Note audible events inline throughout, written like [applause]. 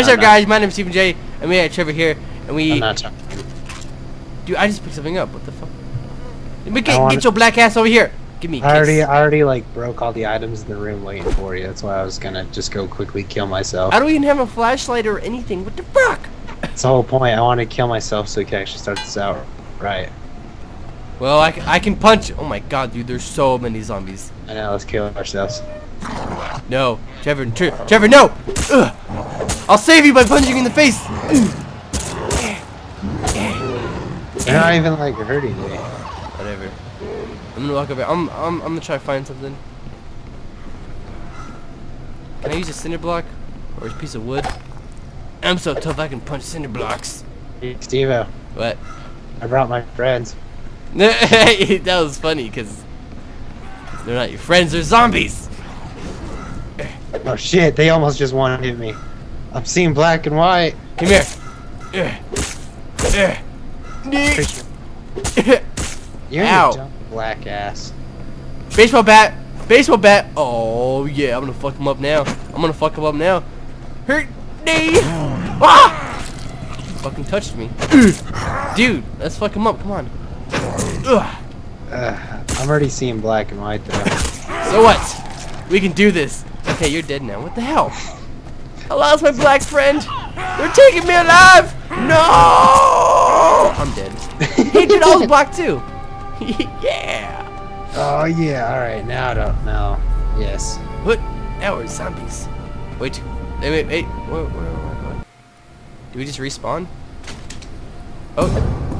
What's I'm up, not- guys? My name's Steven J, and we got Trevor here, and I'm we. not talking. Dude, I just picked something up. What the fuck? Get, I wanna- get your black ass over here. Give me a I already. I already like broke all the items in the room waiting for you. That's why I was gonna just go quickly kill myself. I don't even have a flashlight or anything. What the fuck? That's the whole point. I want to kill myself so we can actually start this out right. Well, I can punch. Oh my god, dude, there's so many zombies. I know. Let's kill ourselves. No, Trevor, Trevor, no! Ugh. I'll save you by punching you in the face. They're not even like hurting me. Whatever. I'm gonna walk over. I'm, I'm, I'm gonna try to find something. Can I use a cinder block or a piece of wood? I'm so tough I can punch cinder blocks. Steve-O, What? I brought my friends. [laughs] that was funny because they're not your friends. They're zombies. Oh shit! They almost just wanted to hit me. I'm seeing black and white. Come here. You're Ow. dumb black ass. Baseball bat. Baseball bat. Oh yeah, I'm gonna fuck him up now. I'm gonna fuck him up now. Hurt me. Ah! Fucking touched me. Dude, let's fuck him up. Come on. Ugh, I'm already seeing black and white though. So what? We can do this. Okay, you're dead now. What the hell? I lost my black friend. They're taking me alive. No! I'm dead. Hey, dude, I was [laughs] black too. [laughs] yeah. oh yeah. All right. Now I don't know. Yes. What? Now we're zombies. Wait. Wait, wait, wait. Wait, wait, wait, wait. Do we just respawn? Oh.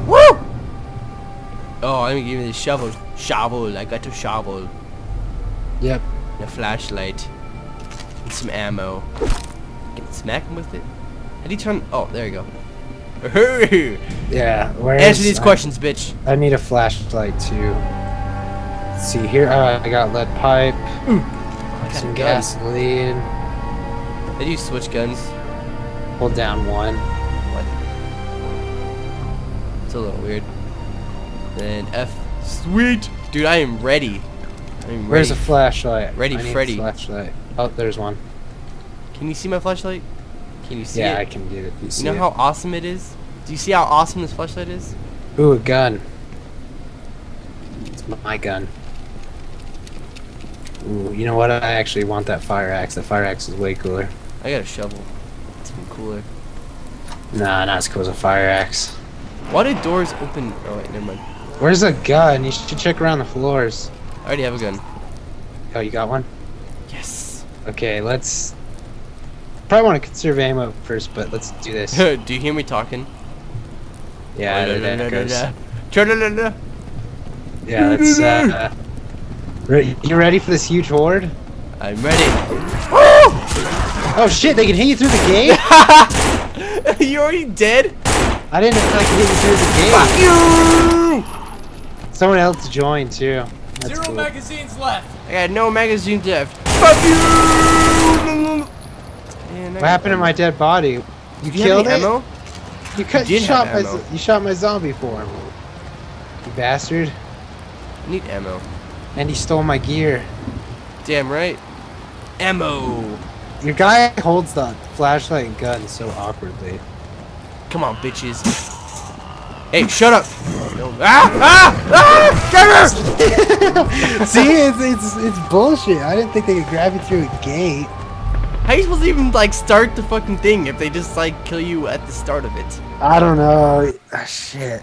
Woo! Oh, let me give you the shovel. Shovel. I got a shovel. Yep. And a flashlight. And some ammo. Can I smack him with it? How do you turn? Oh, there you go. Yeah. Answer these I- questions, bitch. I need a flashlight too. Let's see here. Uh, I got lead pipe, I got some gasoline. They do switch guns. Hold down one. What? It's a little weird. Then F. Sweet! Dude, I am ready. I'm Where's ready. a flashlight? Ready, I need a Freddy. flashlight. Oh, there's one. Can you see my flashlight? Can you see it? yeah, I can get it. You, you know it? how awesome it is? Do you see how awesome this flashlight is? Ooh, a gun. It's my gun. Ooh, you know what? I actually want that fire axe. That fire axe is way cooler. I got a shovel. It's even cooler. Nah, not as cool as a fire axe. Why did doors open? Oh wait, never mind. Where's a gun? You should check around the floors. I already have a gun. Oh, you got one? Yes. Okay, let's. Probably want to conserve ammo first, but let's do this. [laughs] do you hear me talking? Yeah, there that goes. Tra-la-la-la. Yeah, let's. Uh, re- you ready for this huge horde? I'm ready. Oh shit! They can hit you through the gate. [laughs] you already dead? I didn't know I could hit you through the gate. Fuck you! Someone else joined too. That's Zero cool. magazines left. I got no magazine left. Fuck you! Man, What happened to my dead body? You you killed have it. ammo? You cut. You You shot have my. ammo. z- You shot my zombie form. You bastard! I need ammo. And he stole my gear. Damn right. Ammo. Your guy holds the flashlight and gun so awkwardly. Come on, bitches. Hey, shut up. No. Ah! Ah! Ah! Trevor! [laughs] See, it's, it's it's bullshit. I didn't think they could grab you through a gate. How are you supposed to even like start the fucking thing if they just like kill you at the start of it? I don't know. Ah, shit.